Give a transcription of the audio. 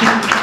Gracias.